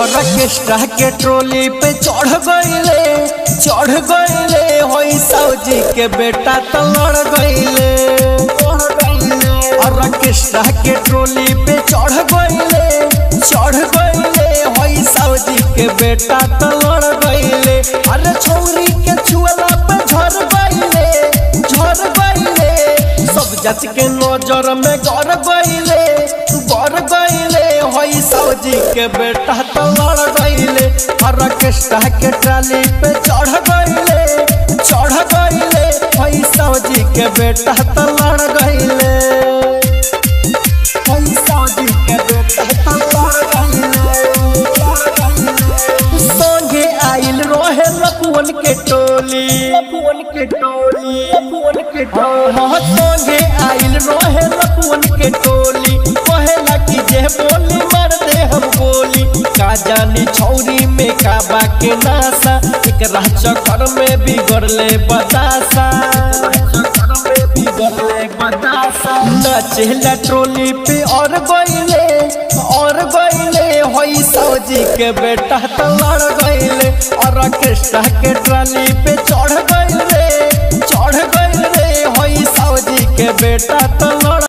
Orchestra के trolley पे चढ़ गईले चढ़ गईले। होई सौजी के बेटा तो लड़ गईले। ऑर्केस्ट्रा के ट्रोली पे चढ़ गईले चढ़ गईले। होई सौजी के बेटा तो लड़ गईले। अरे छोरी के छुआला जात के नज़र में गर गईले गर गईले होई सौजी के बेटा तो लड़ गईले ऑर्केस्ट्रा के ट्राली पे चढ़ गईले चढ़ गईले होई सौजी के बेटा तो लड़ गईले लपुअन के टोली लपुअन के टोली। लपुअन के टोली। संगे आइल रोहे लपुअन के टोली। कहेला कि जे बोली मार दे हम गोली का जानी छौरी में का बाके नासा। एक राह चक्कर में बिगड़ले बतासा। नाचेला ट्रोली पे और गईले और गईले होई सौजी के बेटा तो लड़ गईले, और ऑर्केस्ट्रा के ट्राली पे चढ़ गईले चढ़ गईले। होई सौजी के बेटा तो लड़